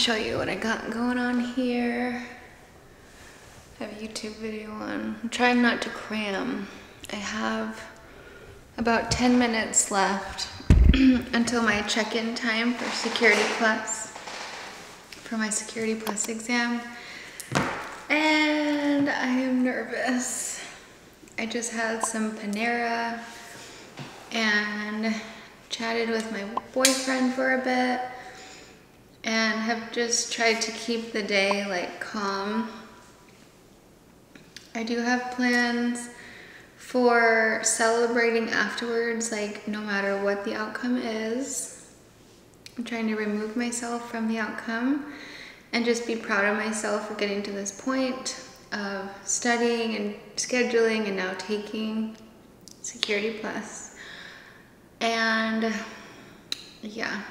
show you what I got going on here. I have a YouTube video on. I'm trying not to cram. I have about 10 minutes left until my check-in time for Security Plus, for my Security Plus exam. And I am nervous. I just had some Panera and chatted with my boyfriend for a bit and have just tried to keep the day like calm. I do have plans for celebrating afterwards, like no matter what the outcome is. I'm trying to remove myself from the outcome and just be proud of myself for getting to this point of studying and scheduling and now taking Security Plus. And yeah,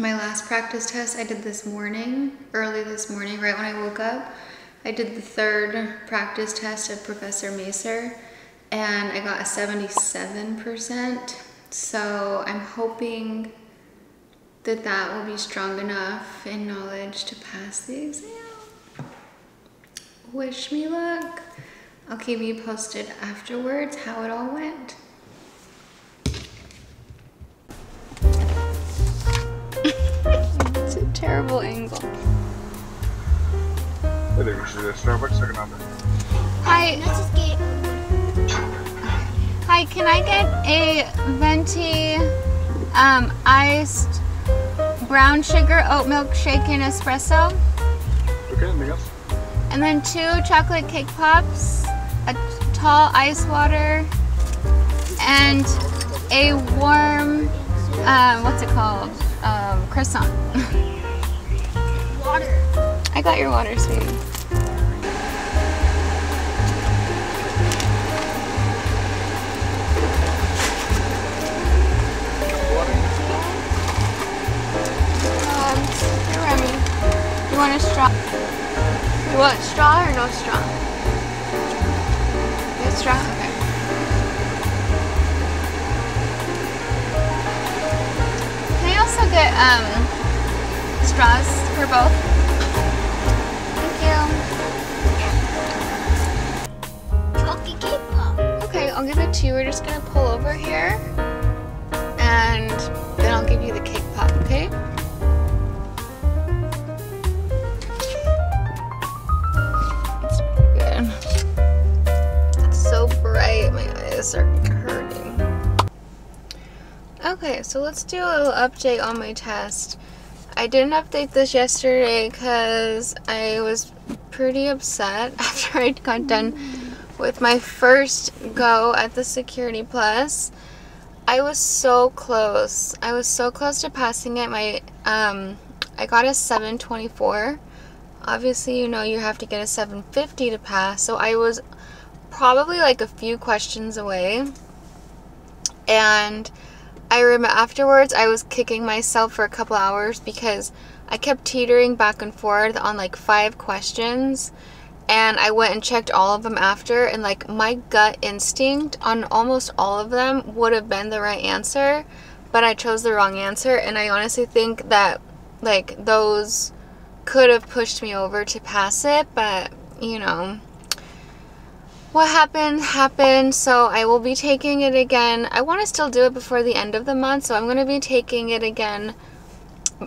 my last practice test I did this morning, early this morning, right when I woke up. I did the third practice test of Professor Messer and I got a 77%. So I'm hoping that that will be strong enough in knowledge to pass the exam. Wish me luck. I'll keep you posted afterwards how it all went. It's a terrible angle. Starbucks Hi. Hi, can I get a venti um, iced brown sugar oat milk shaken espresso? Okay, anything else? And then two chocolate cake pops, a tall ice water, and a warm, um, what's it called? Um, croissant. Water. I got your water, sweetie. Um. You want a straw? You want straw or no straw? No straw? Okay. Can I also get um straws for both? Thank you. Chocolate cake pop. Okay, I'll give it to you. We're just gonna pull over here and then I'll give you the cake pop, okay? It's good. It's so bright, my eyes are hurting. Okay, so let's do a little update on my test. I didn't update this yesterday because I was pretty upset after I got done with my first go at the Security Plus. I was so close. I was so close to passing it. My um I got a 724. Obviously, you know you have to get a 750 to pass. So I was probably like a few questions away. And I remember afterwards I was kicking myself for a couple hours because I kept teetering back and forth on like five questions and I went and checked all of them after and like my gut instinct on almost all of them would have been the right answer but I chose the wrong answer and I honestly think that like those could have pushed me over to pass it but you know what happened happened so I will be taking it again I want to still do it before the end of the month so I'm going to be taking it again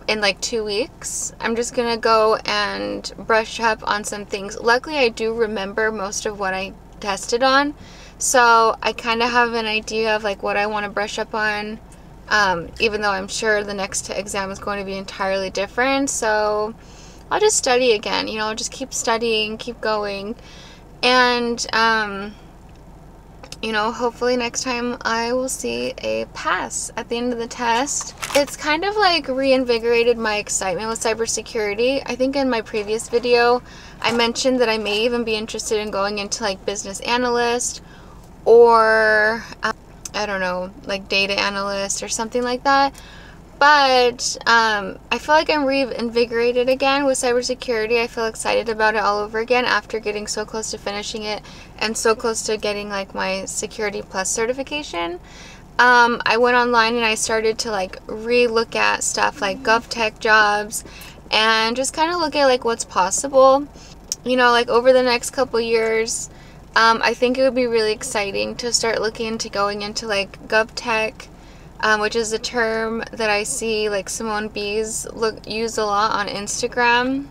in like two weeks. I'm just gonna go and brush up on some things. Luckily, I do remember most of what I tested on, so I kind of have an idea of like what I want to brush up on. Um, even though I'm sure the next exam is going to be entirely different, so I'll just study again. You know, just keep studying, keep going, and um, you know, hopefully next time I will see a pass at the end of the test. It's kind of like reinvigorated my excitement with cybersecurity. I think in my previous video, I mentioned that I may even be interested in going into like business analyst or um, I don't know, like data analyst or something like that. But um, I feel like I'm reinvigorated again with cybersecurity. I feel excited about it all over again after getting so close to finishing it and so close to getting like my Security Plus certification. Um, I went online and I started to like re-look at stuff like GovTech jobs and just kind of look at like what's possible. You know, like over the next couple years, um, I think it would be really exciting to start looking into going into like GovTech, um, which is a term that I see like Simone Bies look use a lot on Instagram.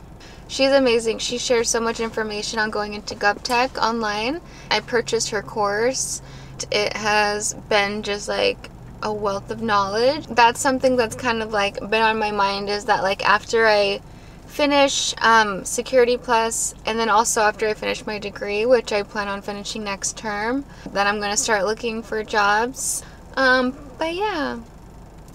She's amazing. She shares so much information on going into GovTech online. I purchased her course. It has been just like a wealth of knowledge. That's something that's kind of like been on my mind is that like after I finish um, Security Plus and then also after I finish my degree, which I plan on finishing next term, then I'm going to start looking for jobs. Um, but yeah,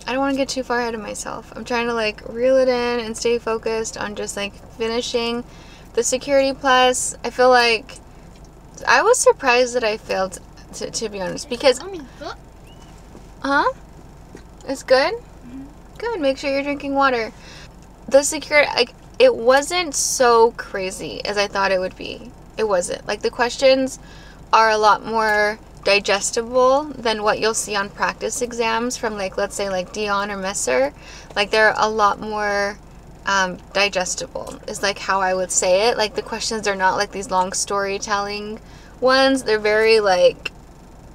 I don't want to get too far ahead of myself. I'm trying to like reel it in and stay focused on just like finishing the Security Plus. I feel like I was surprised that I failed, to, to be honest, because Huh? It's good? Mm-hmm. Good. Make sure you're drinking water. The security, like, it wasn't so crazy as I thought it would be. It wasn't. Like, the questions are a lot more digestible than what you'll see on practice exams from, like, let's say, like Dion or Messer. Like, they're a lot more um, digestible, is like how I would say it. Like, the questions are not like these long storytelling ones, they're very, like,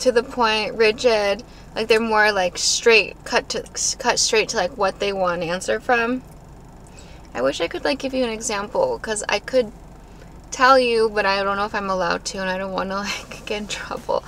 to the point, rigid like they're more like straight, cut to cut straight to like what they want an answer from. I wish I could like give you an example because I could tell you, but I don't know if I'm allowed to, and I don't want to like get in trouble.